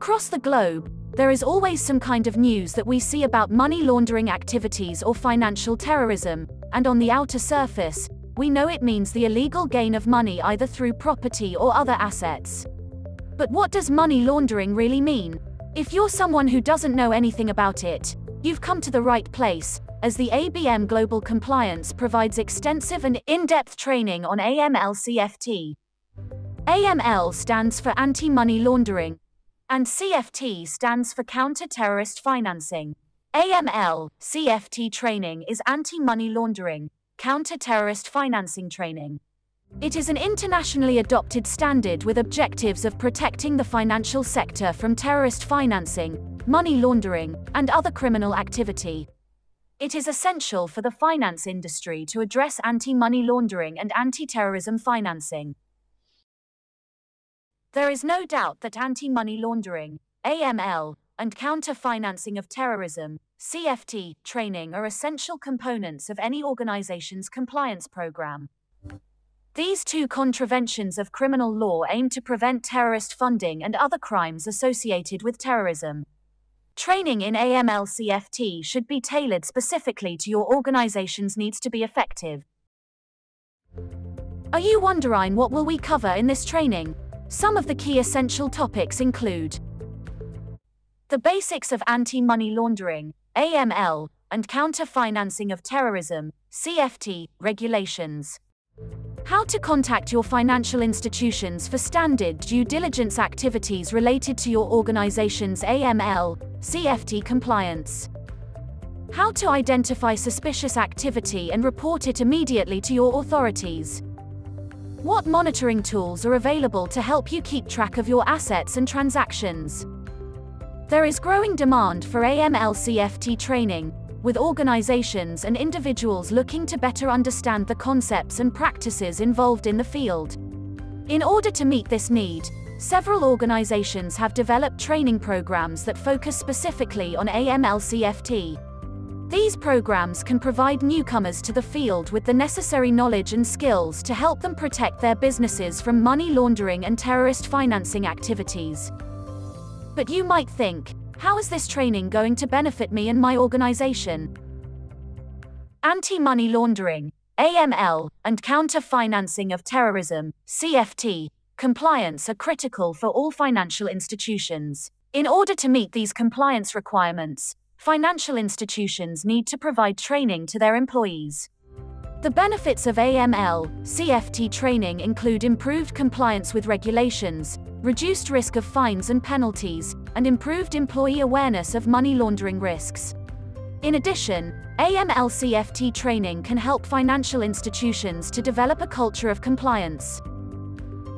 Across the globe, there is always some kind of news that we see about money laundering activities or financial terrorism, and on the outer surface, we know it means the illegal gain of money either through property or other assets. But what does money laundering really mean? If you're someone who doesn't know anything about it, you've come to the right place, as the ABM Global Compliance provides extensive and in depth training on AML CFT. AML stands for Anti Money Laundering, and CFT stands for Counter Terrorist Financing. AML CFT training is anti money laundering, counter terrorist financing training. It is an internationally adopted standard with objectives of protecting the financial sector from terrorist financing, money laundering, and other criminal activity. It is essential for the finance industry to address anti money laundering and anti terrorism financing. There is no doubt that anti money laundering, AML, and counter financing of terrorism, CFT, training are essential components of any organization's compliance program. These two contraventions of criminal law aim to prevent terrorist funding and other crimes associated with terrorism. Training in AML CFT should be tailored specifically to your organization's needs to be effective. Are you wondering what will we cover in this training? Some of the key essential topics include the basics of anti-money laundering, AML, and counter-financing of terrorism, CFT, regulations. How to contact your financial institutions for standard due diligence activities related to your organization's AML, CFT compliance. How to identify suspicious activity and report it immediately to your authorities. What monitoring tools are available to help you keep track of your assets and transactions? There is growing demand for AML CFT training, with organizations and individuals looking to better understand the concepts and practices involved in the field. In order to meet this need, several organizations have developed training programs that focus specifically on AML CFT. These programs can provide newcomers to the field with the necessary knowledge and skills to help them protect their businesses from money laundering and terrorist financing activities. But you might think, how is this training going to benefit me and my organization? Anti money laundering, AML, and counter financing of terrorism, CFT, compliance are critical for all financial institutions. In order to meet these compliance requirements, financial institutions need to provide training to their employees. The benefits of AML, CFT training include improved compliance with regulations, reduced risk of fines and penalties, and improved employee awareness of money laundering risks. In addition, AML CFT training can help financial institutions to develop a culture of compliance.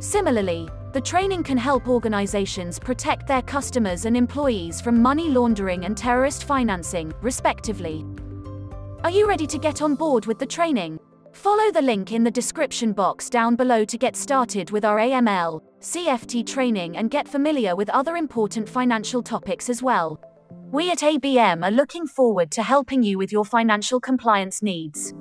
Similarly, the training can help organizations protect their customers and employees from money laundering and terrorist financing, respectively. Are you ready to get on board with the training? Follow the link in the description box down below to get started with our AML, CFT training and get familiar with other important financial topics as well. We at ABM are looking forward to helping you with your financial compliance needs.